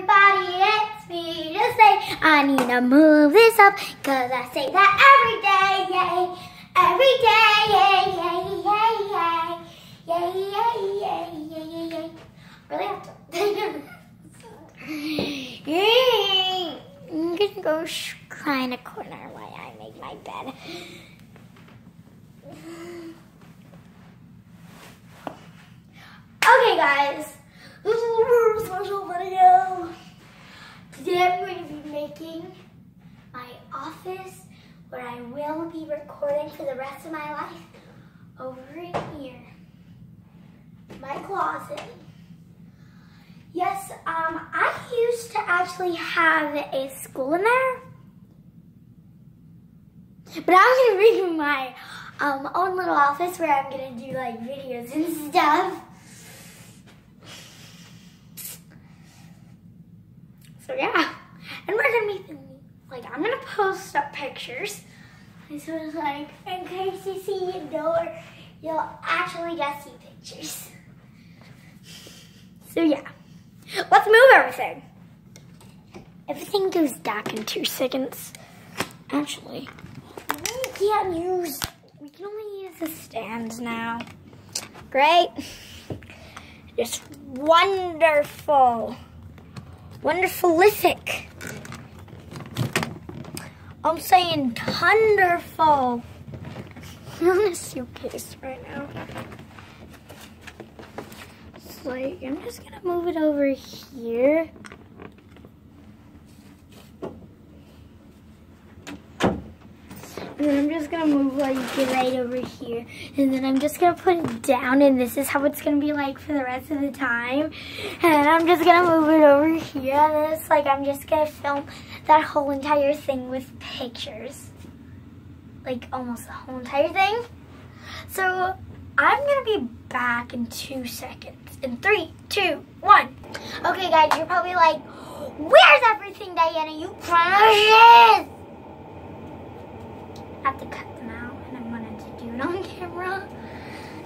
everybody asks me to say I need to move this up, cause I say that every day, yay. Every day, yay, yay, yay, yay. Yay, yay, yay, yay, yay, yay. Really have to. I'm gonna go cry in a corner while I make my bed. Okay, guys, very special video. Today I'm going to be making my office where I will be recording for the rest of my life over here. My closet. Yes, um, I used to actually have a school in there. But I'm gonna be in my um, own little office where I'm gonna do like videos and stuff. So yeah, and we're gonna be filming. Like I'm gonna post up pictures. So it's like in case you see a door, you'll actually just see pictures. So yeah, let's move everything. Everything goes back in two seconds. Actually, we can't use. We can only use the stands now. Great. Just wonderful. Wonderfulific. I'm saying wonderful. I'm on a suitcase right now. So like, I'm just gonna move it over here. And then I'm just gonna move like right over here. And then I'm just gonna put it down and this is how it's gonna be like for the rest of the time. And I'm just gonna move it over here. And then it's like I'm just gonna film that whole entire thing with pictures. Like almost the whole entire thing. So I'm gonna be back in two seconds. In three, two, one. Okay guys, you're probably like, where's everything Diana? You precious! I have to cut them out and I wanted to do it on camera.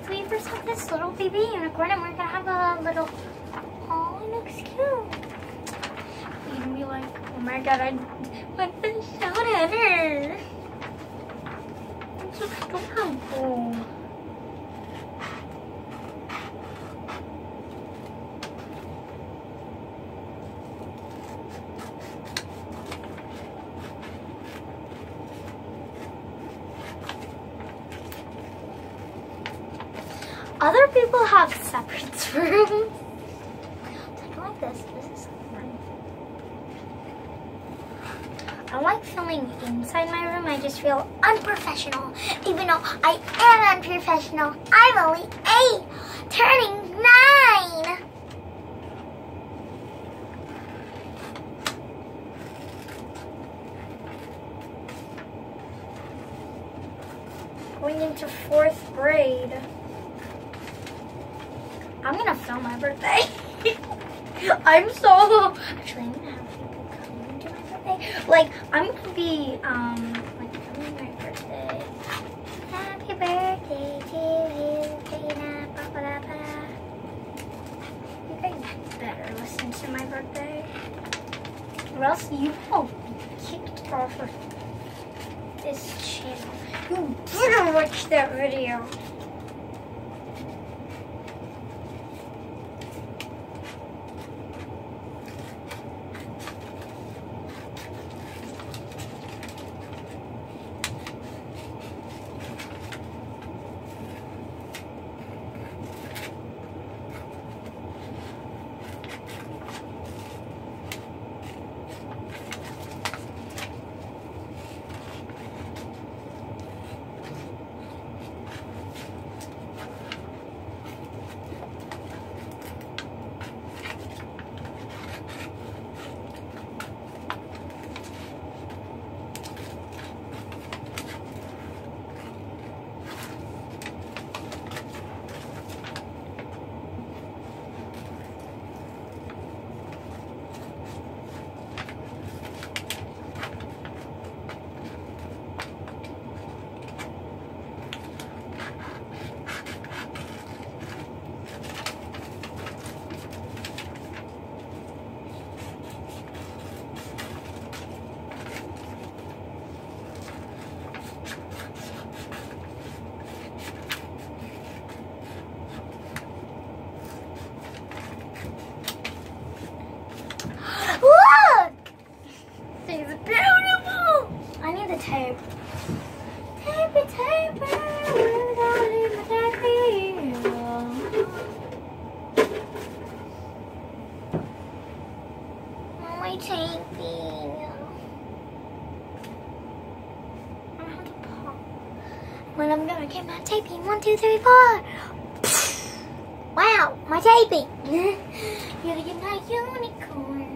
So we first have this little baby unicorn and we're gonna have a little, oh, it looks cute. You're gonna be like, oh my god, I want to shout at her. It's so adorable. Other people have separate rooms. I like this. This is. I like filming inside my room. I just feel unprofessional. Even though I am unprofessional, I'm only eight, turning nine. Going into fourth grade. I'm gonna film my birthday. I'm so actually I'm gonna have people come to my birthday. Like I'm gonna be um like filming my birthday. Happy birthday to you, Dana. Ba, ba, da, ba. You guys better listen to my birthday. Or else you will be kicked off of this channel. You better watch that video. Taping. When I'm gonna get my taping. One, two, three, four. Wow, my taping. Gotta get my unicorn.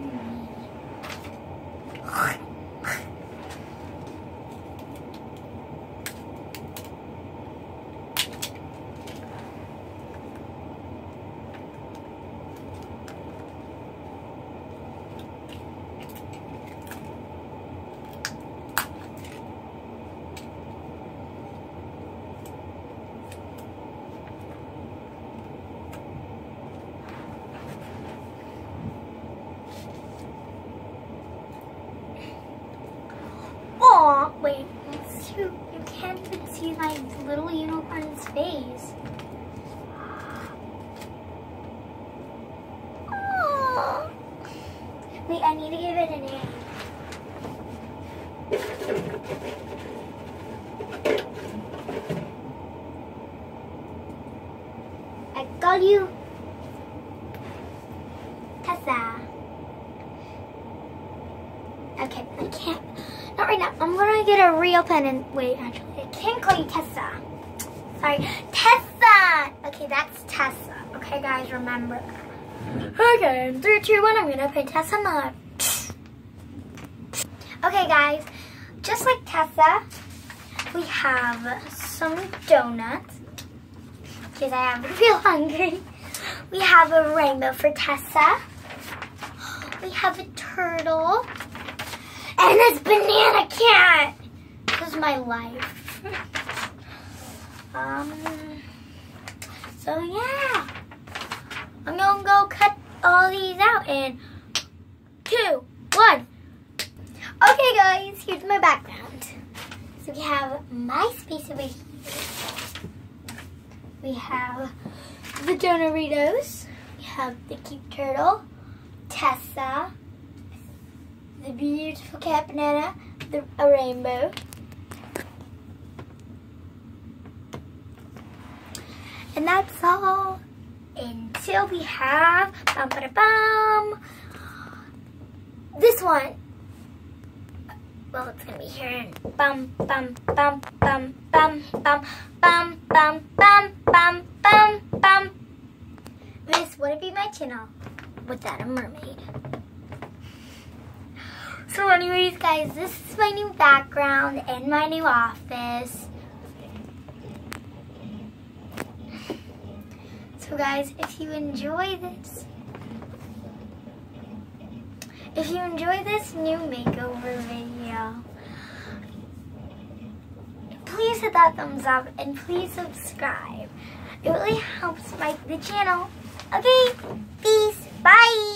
Aw, wait, you, you can't even see my little unicorn's face. Wait, I need to give it a name. I call you Tessa. Okay, I can't. Not right now. I'm gonna get real pen and wait. Actually, I can't call you Tessa. Sorry, Tessa. Okay, that's Tessa. Okay, guys, remember. Okay, in three, two, one. I'm gonna put Tessa on. Okay, guys, just like Tessa, we have some donuts because I am real hungry. We have a rainbow for Tessa. We have a turtle. And this banana cat. Is my life. um. So yeah, I'm gonna go cut all these out in two, one. Okay, guys, here's my background. So we have my space over here. We have the Donoritos. We have the cute turtle, Tessa, the beautiful cat banana, the, a rainbow. And that's all until we have bum, ba, bum, this one. Well, it's gonna be here bum bum bum bum bum bum bum bum bum bum bum bum. This would be my channel without a mermaid. So anyways, guys, this is my new background and my new office. So guys, if you enjoy this, if you enjoy this new makeover video, please hit that thumbs up and please subscribe. It really helps my the channel. Okay, peace, bye.